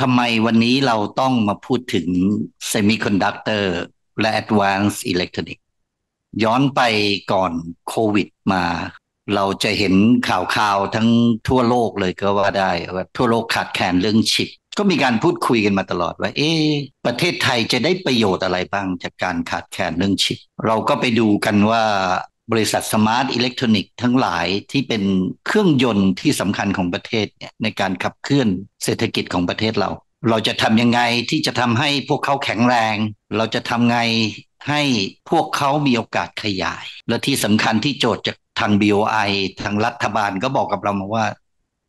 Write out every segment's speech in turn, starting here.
ทำไมวันนี้เราต้องมาพูดถึง Semiconductor และ Advanced Electronic ย้อนไปก่อนโควิดมา เราจะเห็นข่าวข่าวทั้งทั่วโลกเลยก็ว่าได้ว่าทั่วโลกขาดแคลนเรื่องชิป ก็มีการพูดคุยกันมาตลอดว่า เอ๊ประเทศไทยจะได้ประโยชน์อะไรบ้างจากการขาดแคลนเรื่องชิป เราก็ไปดูกันว่า บริษัท smart electronics ทั้งหลายที่เป็นเครื่องยนต์ที่สำคัญของประเทศเนี่ยในการขับเคลื่อนเศรษฐกิจของประเทศเรา เราจะทำยังไงที่จะทำให้พวกเขาแข็งแรง เราจะทำไงให้พวกเขามีโอกาสขยาย และที่สำคัญที่โจทย์จากทาง BOI ทางรัฐบาลก็บอกกับเรามาว่า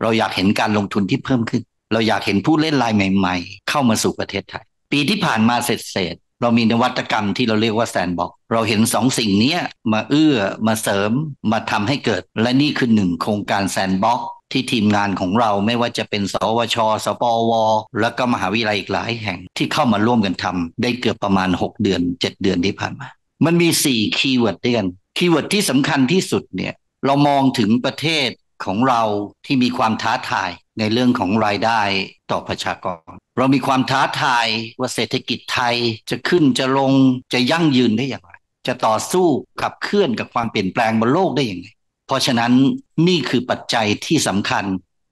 เราอยากเห็นการลงทุนที่เพิ่มขึ้น เราอยากเห็นผู้เล่นรายใหม่ ๆ เข้ามาสู่ประเทศไทย ปีที่ผ่านมาเสร็จ เสร็จเรามีนวัตกรรมที่เราเรียกว่าแซนบ็อกเราเห็นสองสิ่งนี้มาเอื้อมาเสริมมาทำให้เกิด และนี่คือหนึ่งโครงการ sandbox ที่ทีมงานของเราไม่ว่าจะเป็น สอวช สป.อว. แล้วก็มหาวิทยาลัยอีกหลายแห่งที่เข้ามาร่วมกันทำได้เกือบประมาณ 6 เดือน 7 เดือนที่ผ่านมา มันมี 4 keyword ด้วยกัน keyword ที่สำคัญที่สุดเนี่ยเรามองถึงประเทศของเราที่มีความท้าทายในเรื่องของรายได้ต่อประชากร เรามีความท้าทายว่าเศรษฐกิจไทยจะขึ้นจะลงจะยั่งยืนได้อย่างไร จะต่อสู้ขับเคลื่อนกับความเปลี่ยนแปลงบนโลกได้อย่างไร เพราะฉะนั้นนี่คือปัจจัยที่สำคัญ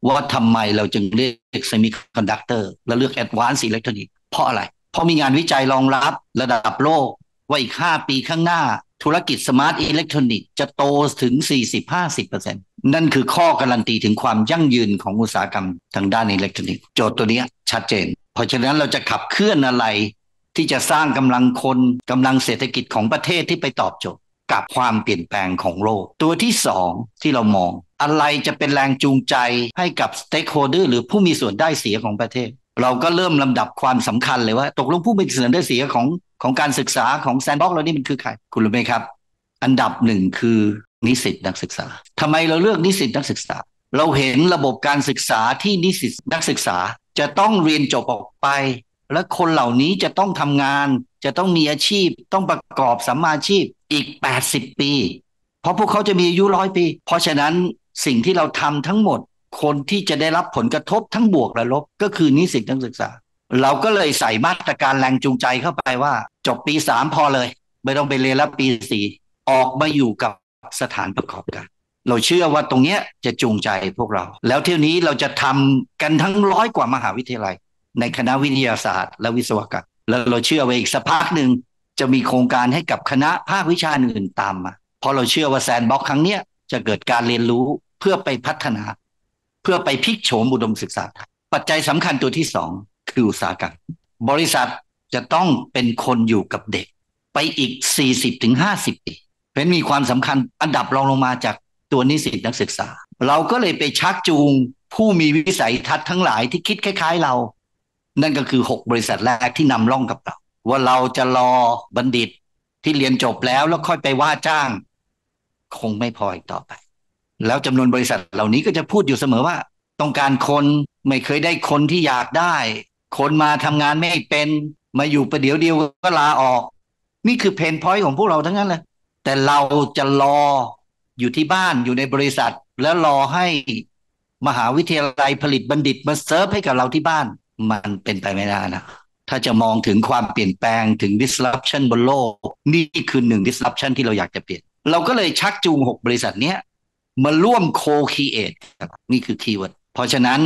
ว่าทำไมเราจึงเลือก semiconductor และเลือก advanced electronics เพราะอะไร เพราะมีงานวิจัยรองรับระดับโลก ว่าอีก 5 ปีข้างหน้า ธุรกิจ smart electronics จะโตถึง 40-50%นั่นคือข้อการันตีถึงความยั่งยืนของอุตสาหกรรมทางด้านอิเล็กทรอนิกส์โจทย์ตัวนี้ ชัดเจน เพราะฉะนั้นเราจะขับเคลื่อนอะไร ที่จะสร้างกำลังคนกำลังเศรษฐกิจของประเทศที่ไปตอบโจทย์กับความเปลี่ยนแปลงของโลก ตัวที่สองที่เรามอง อะไรจะเป็นแรงจูงใจให้กับ stakeholder หรือผู้มีส่วนได้เสียของประเทศ เราก็เริ่มลำดับความสำคัญเลยว่า ตกลงผู้มีส่วนได้เสียของของการศึกษาของ sandbox เรานี่มันคือใคร คุณรู้ไหมครับ อันดับหนึ่งคือนิสิตนักศึกษาทำไมเราเลือกนิสิตนักศึกษา เราเห็นระบบการศึกษาที่นิสิตนักศึกษา จะต้องเรียนจบออกไป และคนเหล่านี้จะต้องทำงาน จะต้องมีอาชีพ ต้องประกอบสัมมาชีพอีก 80 ปี เพราะพวกเขาจะมีอายุร้อยปี เพราะฉะนั้นสิ่งที่เราทำทั้งหมด คนที่จะได้รับผลกระทบทั้งบวกและลบ ก็คือนิสิตนักศึกษา เราก็เลยใส่มาตรการแรงจูงใจเข้าไปว่า จบปีสามพอเลย ไม่ต้องไปเรียนแล้วปีสี่ออกมาอยู่กับสถานประกอบการ เราเชื่อว่าตรงนี้จะจูงใจพวกเรา แล้วเที่ยวนี้เราจะทำกันทั้งร้อยกว่ามหาวิทยาลัย ในคณะวิทยาศาสตร์ และวิศวกรรมแล้วเราเชื่อว่าอีกสักพักหนึ่งจะมีโครงการให้กับคณะภาควิชาอื่นตามมาเพราะเราเชื่อว่าแซนบ็อกครั้งนี้จะเกิดการเรียนรู้เพื่อไปพัฒนา เพื่อไปพลิกโฉมอุดมศึกษาปัจจัยสำคัญตัวที่สองคืออุตสาหกรรมบริษัทจะต้องเป็นคนอยู่กับเด็ก ไปอีก 40-50 ปีเป็นมีความสำคัญอันดับรองลงมาจาก ตัวนิสิตนักศึกษา เราก็เลยไปชักจูงผู้มีวิสัยทัศน์ทั้งหลายที่คิดคล้าย ๆเรา นั่นก็คือ 6 บริษัทแรกที่นำร่องกับเรา ว่าเราจะรอบัณฑิตที่เรียนจบแล้วแล้วค่อยไปว่าจ้าง คงไม่พออีกต่อไป แล้วจำนวนบริษัทเหล่านี้ก็จะพูดอยู่เสมอว่า ต้องการคนไม่เคยได้คนที่อยากได้ คนมาทำงานไม่เป็นมาอยู่ประเดี๋ยวเดียวก็ลาออก นี่คือ pain point ของพวกเราทั้งนั้นเลยแต่เราจะรอ อยู่ที่บ้านอยู่ในบริษัท แล้วรอให้มหาวิทยาลัยผลิตบัณฑิตมาเซิร์ฟให้กับเราที่บ้าน มันเป็นไปไม่ได้นะถ้าจะมองถึงความเปลี่ยนแปลงถึง disruption บนโลก นี่คือหนึ่ง disruption ที่เราอยากจะเปลี่ยน เราก็เลยชักจูง6บริษัทเนี้ยมาร่วม co-create นี่คือ keyword เพราะฉะนั้น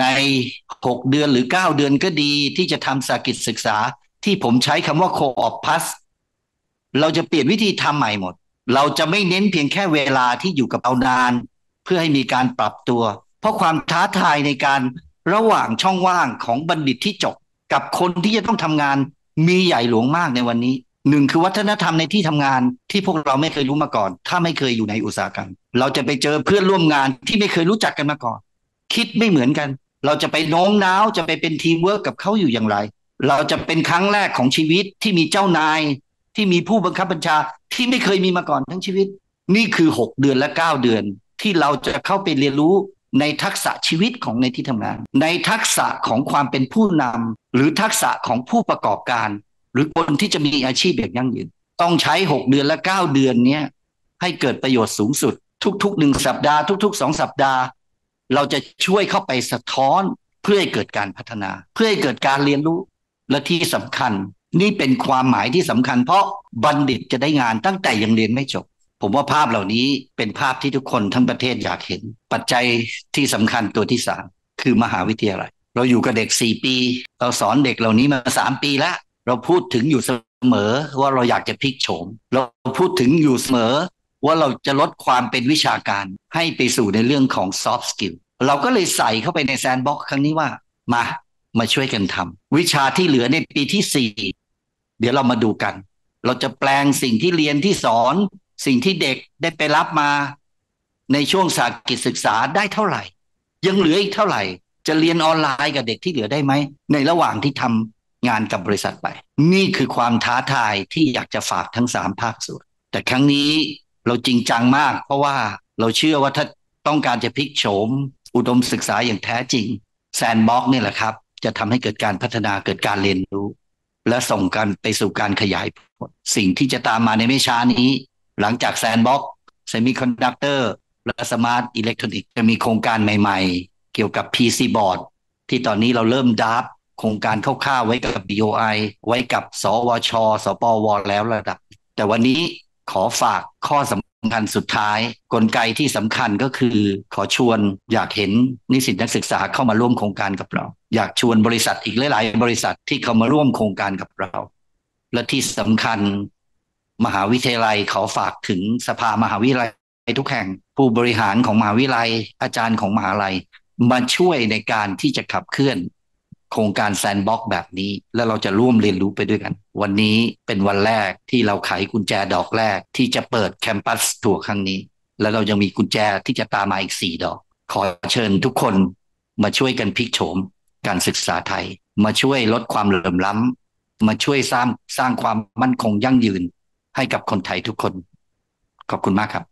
ใน 6 เดือนหรือ 9 เดือนก็ดีที่จะทำสหกิจศึกษาที่ผมใช้คำว่า co-op plus เราจะเปลี่ยนวิธีทำใหม่หมด เราจะไม่เน้นเพียงแค่เวลาที่อยู่กับเขานาน เพื่อให้มีการปรับตัว เพราะความท้าทายในการระหว่างช่องว่างของบัณฑิตที่จบกับคนที่จะต้องทำงานมีใหญ่หลวงมากในวันนี้หนึ่งคือวัฒนธรรมในที่ทำงานที่พวกเราไม่เคยรู้มาก่อน ถ้าไม่เคยอยู่ในอุตสาหกรรม เราจะไปเจอเพื่อนร่วมงานที่ไม่เคยรู้จักกันมาก่อน คิดไม่เหมือนกัน เราจะไปโน้มน้าวจะไปเป็นทีมเวิร์กกับเขาอยู่อย่างไร เราจะเป็นครั้งแรกของชีวิตที่มีเจ้านายที่มีผู้บังคับบัญชา ที่ไม่เคยมีมาก่อนทั้งชีวิต นี่คือ6เดือนและ9เดือน ที่เราจะเข้าไปเรียนรู้ในทักษะชีวิตของในที่ทำงาน ในทักษะของความเป็นผู้นำหรือทักษะของผู้ประกอบการ หรือคนที่จะมีอาชีพแบบยั่งยืน ต้องใช้ 6 เดือนและ 9 เดือนนี้ให้เกิดประโยชน์สูงสุด ทุกๆหนึ่งสัปดาห์ทุกๆสองสัปดาห์ เราจะช่วยเข้าไปสะท้อนเพื่อให้เกิดการพัฒนา เพื่อให้เกิดการเรียนรู้และที่สำคัญ นี่เป็นความหมายที่สำคัญ เพราะบัณฑิตจะได้งานตั้งแต่ยังเรียนไม่จบ ผมว่าภาพเหล่านี้เป็นภาพที่ทุกคนทั้งประเทศอยากเห็น ปัจจัยที่สำคัญตัวที่สามคือมหาวิทยาลัย เราอยู่กับเด็กสี่ปี เราสอนเด็กเหล่านี้มาสามปีแล้ว เราพูดถึงอยู่เสมอว่าเราอยากจะพลิกโฉม เราพูดถึงอยู่เสมอ ว่าเราจะลดความเป็นวิชาการ ให้ไปสู่ในเรื่องของ soft skill เราก็เลยใส่เข้าไปใน sandbox ครั้งนี้ว่า มา มาช่วยกันทำวิชาที่เหลือในปีที่สี่ เดี๋ยวเรามาดูกัน เราจะแปลงสิ่งที่เรียนที่สอน สิ่งที่เด็กได้ไปรับมา ในช่วงสหกิจศึกษาได้เท่าไหร่ ยังเหลืออีกเท่าไหร่ จะเรียนออนไลน์กับเด็กที่เหลือได้ไหม ในระหว่างที่ทำงานกับบริษัทไป นี่คือความท้าทายที่อยากจะฝากทั้งสามภาคส่วน แต่ครั้งนี้เราจริงจังมาก เพราะว่าเราเชื่อว่าถ้าต้องการจะพลิกโฉม อุดมศึกษาอย่างแท้จริง sandbox นี่แหละครับ จะทำให้เกิดการพัฒนาเกิดการเรียนรู้ และส่งกันไปสู่การขยายผลสิ่งที่จะตามมาในไม่ช้านี้ หลังจาก sandbox semiconductor และ smart electronics จะมีโครงการใหม่ๆ เกี่ยวกับ PC board ที่ตอนนี้เราเริ่ม draft โครงการคร่าวๆไว้กับ BOI ไว้กับ สอวช สป.อว. แล้วระดับ แต่วันนี้ขอฝากข้อสำ คัญสุดท้าย กลไกที่สำคัญก็คือขอชวนอยากเห็นนิสิตนักศึกษาเข้ามาร่วมโครงการกับเรา อยากชวนบริษัทอีกหลาย ๆ บริษัทที่เข้ามาร่วมโครงการกับเรา และที่สำคัญ มหาวิทยาลัยขอฝากถึงสภามหาวิทยาลัยทุกแห่ง ผู้บริหารของมหาวิทยาลัยอาจารย์ของมหาลัย มาช่วยในการที่จะขับเคลื่อน โครงการแซนบ็อกแบบนี้ แล้วเราจะร่วมเรียนรู้ไปด้วยกัน วันนี้เป็นวันแรกที่เราไขกุญแจดอกแรกที่จะเปิดแคมปัสทัวร์ครั้งนี้ แล้วเรายังมีกุญแจที่จะตามมาอีกสี่ดอก ขอเชิญทุกคนมาช่วยกันพลิกโฉมการศึกษาไทย มาช่วยลดความเหลื่อมล้ำมาช่วยสร้างสร้างความมั่นคงยั่งยืนให้กับคนไทยทุกคน ขอบคุณมากครับ